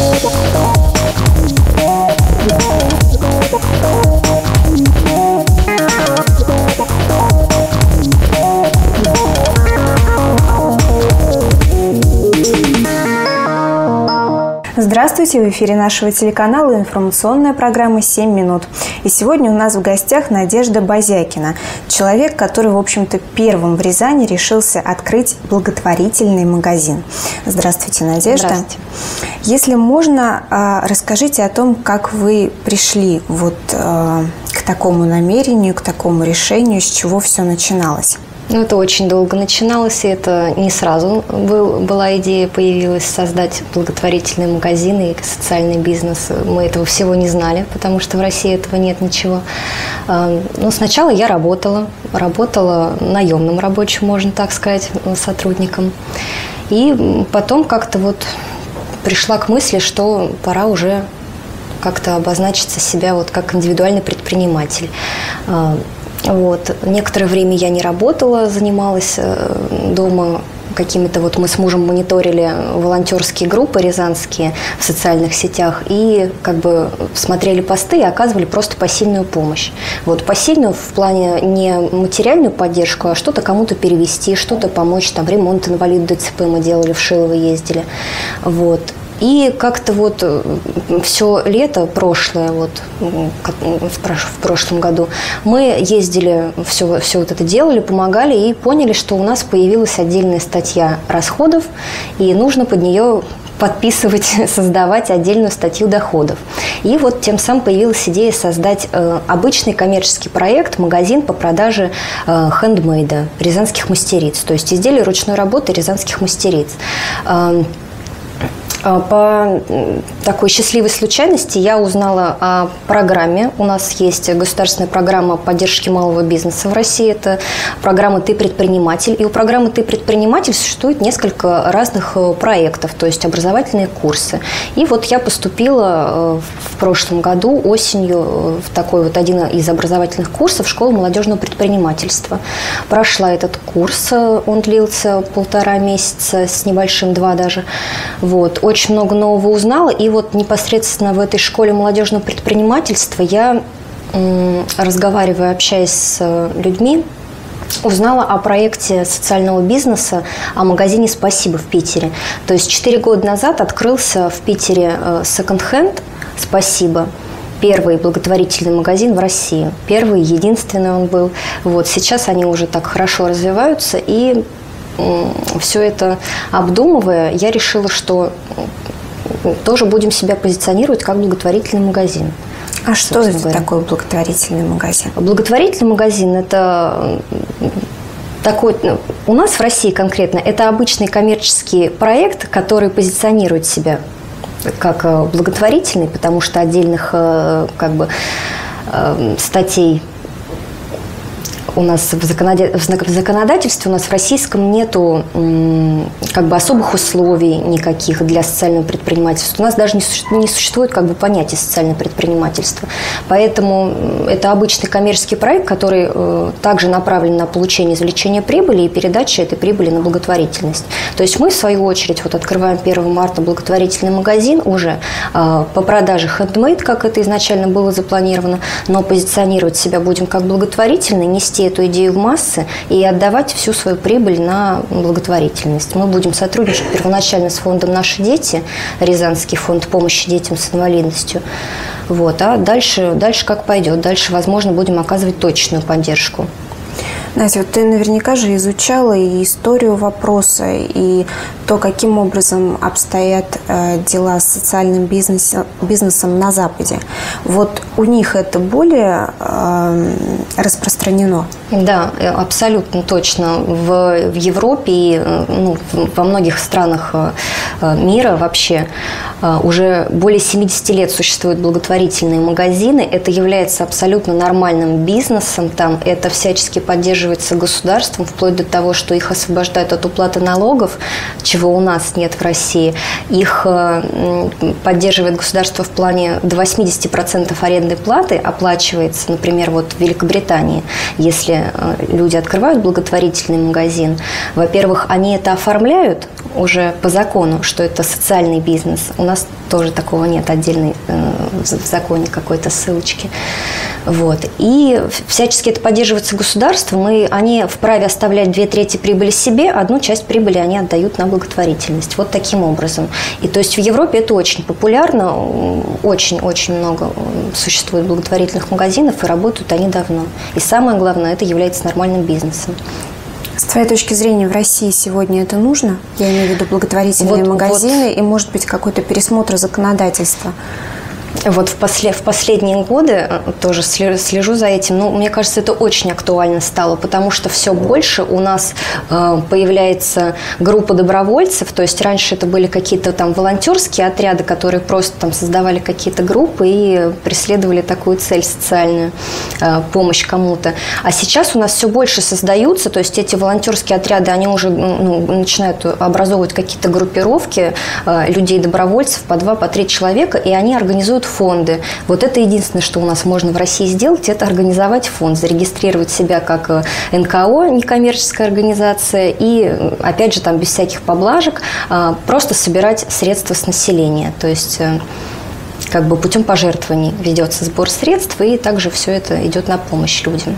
Oh, Здравствуйте! В эфире нашего телеканала информационная программа «7 минут». И сегодня у нас в гостях Надежда Базякина, человек, который, в общем-то, первым в Рязани решился открыть благотворительный магазин. Здравствуйте, Надежда. Здравствуйте. Если можно, а, расскажите о том, как вы пришли вот а, к такому намерению, к такому решению, с чего все начиналось. Ну, это очень долго начиналось, и это не сразу был, была идея, появилась создать благотворительные магазины и социальный бизнес. Мы этого всего не знали, потому что в России этого нет ничего. А, Но ну, сначала я работала, работала наемным рабочим, можно так сказать, сотрудником. И потом как-то вот пришла к мысли, что пора уже как-то обозначиться себя вот как индивидуальный предприниматель. Вот. Некоторое время я не работала, занималась э, дома какими-то вот мы с мужем мониторили волонтерские группы рязанские в социальных сетях и как бы смотрели посты и оказывали просто посильную помощь. Вот посильную в плане не материальную поддержку, а что-то кому-то перевести, что-то помочь, там ремонт инвалид ДЦП мы делали, в Шилово ездили. Вот. И как-то вот э, все лето прошлое, вот в прошлом году, мы ездили, все, все вот это делали, помогали и поняли, что у нас появилась отдельная статья расходов, и нужно под нее подписывать, создавать отдельную статью доходов. И вот тем самым появилась идея создать э, обычный коммерческий проект, магазин по продаже э, хендмейда, рязанских мастериц, то есть изделия ручной работы рязанских мастериц. Э, по такой счастливой случайности я узнала о программе. У нас есть государственная программа поддержки малого бизнеса в России. Это программа «Ты предприниматель». И у программы «Ты предприниматель» существует несколько разных э, проектов, то есть образовательные курсы. И вот я поступила э, в прошлом году осенью э, в такой вот один из образовательных курсов «Школа молодежного предпринимательства». Прошла этот курс, он длился полтора месяца, с небольшим два даже. Вот очень много нового узнала. И вот непосредственно в этой школе молодежного предпринимательства я, разговаривая, общаясь с людьми, узнала о проекте социального бизнеса, о магазине «Спасибо» в Питере. То есть четыре года назад открылся в Питере э, секонд-хенд «Спасибо», первый благотворительный магазин в России. Первый, единственный он был. Вот сейчас они уже так хорошо развиваются, и все это обдумывая, я решила, что тоже будем себя позиционировать как благотворительный магазин. А что это говоря. такое благотворительный магазин? Благотворительный магазин – это такой, ну, у нас в России конкретно, это обычный коммерческий проект, который позиционирует себя как э, благотворительный, потому что отдельных э, как бы, э, статей у нас в, законодательстве, у нас в российском нету как бы особых условий никаких для социального предпринимательства. У нас даже не существует как бы понятия социальное предпринимательство. Поэтому это обычный коммерческий проект, который э, также направлен на получение извлечения прибыли и передачу этой прибыли на благотворительность. То есть мы, в свою очередь, вот открываем 1 марта благотворительный магазин уже э, по продаже handmade, как это изначально было запланировано, но позиционировать себя будем как благотворительный, нести эту идею в массы и отдавать всю свою прибыль на благотворительность. Мы будем сотрудничать первоначально с фондом «Наши дети», Рязанский фонд помощи детям с инвалидностью. Вот. А дальше, дальше как пойдет. Дальше, возможно, будем оказывать точную поддержку. Настя, вот ты наверняка же изучала и историю вопроса, и то, каким образом обстоят э, дела с социальным бизнесом, бизнесом на Западе. Вот у них это более э, распространено? Да, абсолютно точно. В, в Европе и э, ну, во многих странах э, мира вообще э, уже более 70 лет существуют благотворительные магазины. Это является абсолютно нормальным бизнесом. Там это всячески поддерживается государством, вплоть до того, что их освобождают от уплаты налогов, чего у нас нет в России. Их поддерживает государство в плане до 80% арендной платы оплачивается, например, вот в Великобритании, если если люди открывают благотворительный магазин, во-первых, они это оформляют уже по закону, что это социальный бизнес. У нас тоже такого нет отдельной в законе какой-то ссылочки. Вот. И всячески это поддерживается государством, и они вправе оставлять две трети прибыли себе, одну часть прибыли они отдают на благотворительность. Вот таким образом. И то есть в Европе это очень популярно, очень-очень много существует благотворительных магазинов, и работают они давно. И самое главное, это является нормальным бизнесом. С твоей точки зрения, в России сегодня это нужно? Я имею в виду благотворительные вот, магазины вот. и, может быть, какой-то пересмотр законодательства. Вот в, после, в последние годы э, тоже слежу за этим. Ну, мне кажется, это очень актуально стало, потому что все больше у нас э, появляется группа добровольцев. То есть раньше это были какие-то там волонтерские отряды, которые просто там создавали какие-то группы и преследовали такую цель социальную, э, помощь кому-то. А сейчас у нас все больше создаются, то есть эти волонтерские отряды, они уже ну, начинают образовывать какие-то группировки э, людей-добровольцев по два, по три человека, и они организуют фонды. Вот это единственное, что у нас можно в России сделать, это организовать фонд, зарегистрировать себя как э, НКО, некоммерческая организация, и, опять же, там без всяких поблажек, а, просто собирать средства с населения. То есть э, как бы путем пожертвований ведется сбор средств, и также все это идет на помощь людям.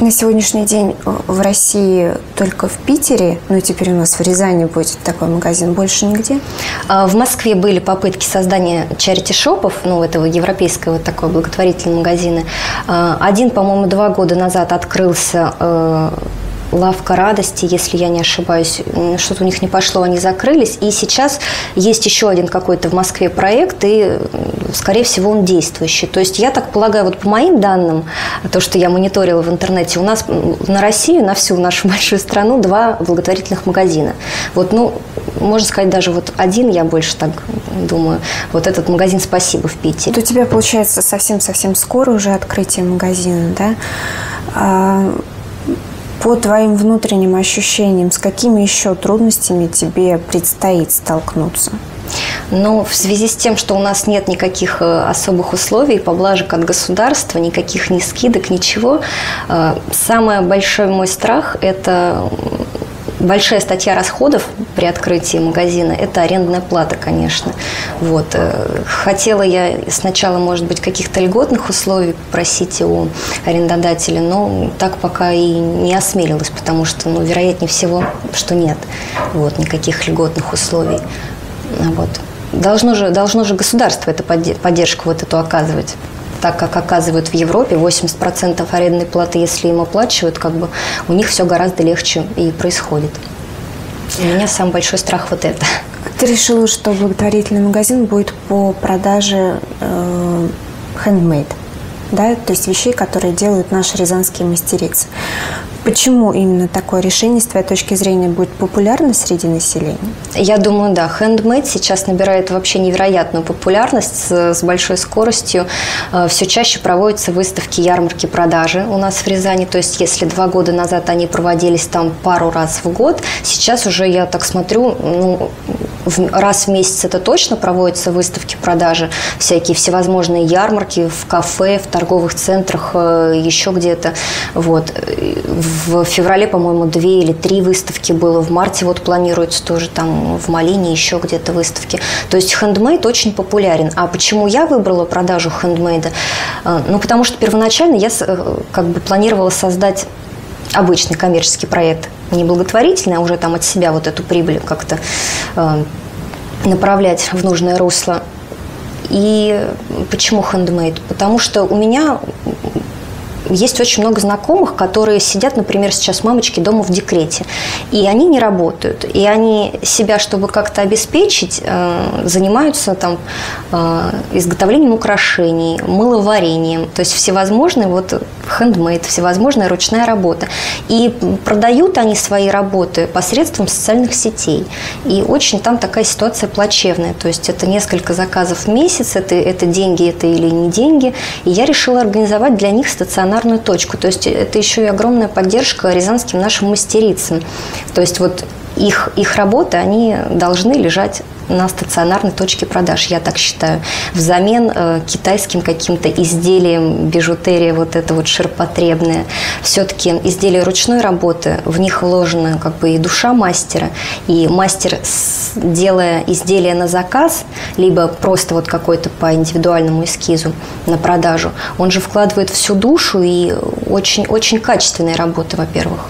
На сегодняшний день в России только в Питере, ну и теперь у нас в Рязани будет такой магазин, больше нигде? А, в Москве были попытки создания чарити-шопов, ну, этого европейского вот такого благотворительного магазина. А, один, по-моему, два года назад открылся э, лавка радости, если я не ошибаюсь. Что-то у них не пошло, они закрылись. И сейчас есть еще один какой-то в Москве проект, и, скорее всего, он действующий. То есть, я так полагаю, вот по моим данным, то, что я мониторила в интернете, у нас на Россию, на всю нашу большую страну два благотворительных магазина. Вот, ну, можно сказать, даже вот один, я больше так думаю, вот этот магазин «Спасибо» в Питере. Вот у тебя, получается, совсем-совсем скоро уже открытие магазина, да? По твоим внутренним ощущениям, с какими еще трудностями тебе предстоит столкнуться? Но в связи с тем, что у нас нет никаких э, особых условий, поблажек от государства, никаких ни скидок, ничего, э, самый большой мой страх – это большая статья расходов при открытии магазина – это арендная плата, конечно. Вот. Э, хотела я сначала, может быть, каких-то льготных условий просить у арендодателя, но так пока и не осмелилась, потому что, ну, вероятнее всего, что нет вот, никаких льготных условий. Вот. Должно же, должно же государство эту поддержку вот эту оказывать так как оказывают в Европе 80% арендной платы, если им оплачивают, как бы у них все гораздо легче и происходит. У меня самый большой страх вот это. Ты решила, что благотворительный магазин будет по продаже э, handmade, да, то есть вещей, которые делают наши рязанские мастерицы. Почему именно такое решение, с твоей точки зрения, будет популярно среди населения? Я думаю, да. Handmade сейчас набирает вообще невероятную популярность с, с большой скоростью. Э, Все чаще проводятся выставки, ярмарки, продажи у нас в Рязани. То есть, если два года назад они проводились там пару раз в год, сейчас уже, я так смотрю, ну, раз в месяц это точно проводятся выставки, продажи, всякие всевозможные ярмарки в кафе, в торговых центрах, э, еще где-то. Вот в феврале, по-моему, две или три выставки было. В марте вот планируется тоже там в Малине еще где-то выставки. То есть хендмейд очень популярен. А почему я выбрала продажу хендмейда? А, ну, потому что первоначально я э, как бы планировала создать обычный коммерческий проект, не благотворительный, а уже там от себя вот эту прибыль как-то э, направлять в нужное русло. И почему хендмейд? Потому что у меня есть очень много знакомых, которые сидят, например, сейчас мамочки дома в декрете, и они не работают, и они себя, чтобы как-то обеспечить, э, занимаются там э, изготовлением украшений, мыловарением, то есть всевозможные вот хендмейд, всевозможная ручная работа. И продают они свои работы посредством социальных сетей. И очень там такая ситуация плачевная. То есть это несколько заказов в месяц, это, это деньги, это или не деньги. И я решила организовать для них стационарную точку. То есть это еще и огромная поддержка рязанским нашим мастерицам. То есть вот их, их работы, они должны лежать на стационарной точке продаж, я так считаю, взамен э, китайским каким-то изделиям, бижутерия вот это вот ширпотребное. Все-таки изделия ручной работы, в них вложена как бы и душа мастера, и мастер, делая изделие на заказ, либо просто вот какой-то по индивидуальному эскизу на продажу, он же вкладывает всю душу и очень, очень качественные работы, во-первых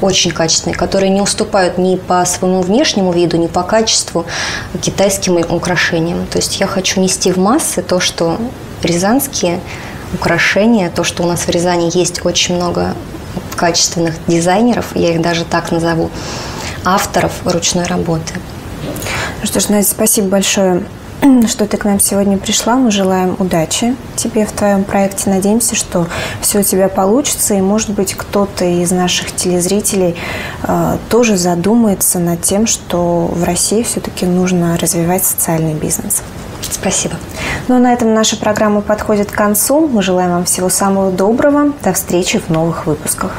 очень качественные, которые не уступают ни по своему внешнему виду, ни по качеству китайским украшениям. То есть я хочу нести в массы то, что рязанские украшения, то, что у нас в Рязани есть очень много качественных дизайнеров, я их даже так назову, авторов ручной работы. Ну что ж, Надя, спасибо большое что ты к нам сегодня пришла. Мы желаем удачи тебе в твоем проекте. Надеемся, что все у тебя получится. И, может быть, кто-то из наших телезрителей э, тоже задумается над тем, что в России все-таки нужно развивать социальный бизнес. Спасибо. Ну, а на этом наша программа подходит к концу. Мы желаем вам всего самого доброго. До встречи в новых выпусках.